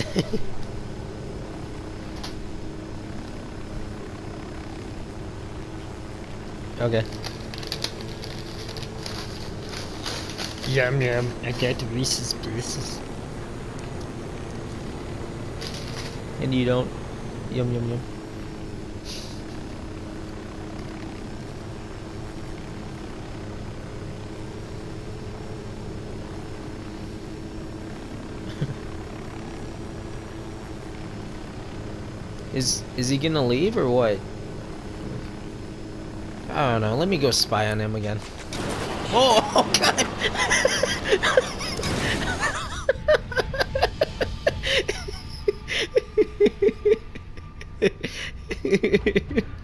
okay. Yum yum, I got Reese's Pieces. And you don't. Yum yum yum. Is is he gonna leave or what? I don't know. Let me go spy on him again. Oh, oh god!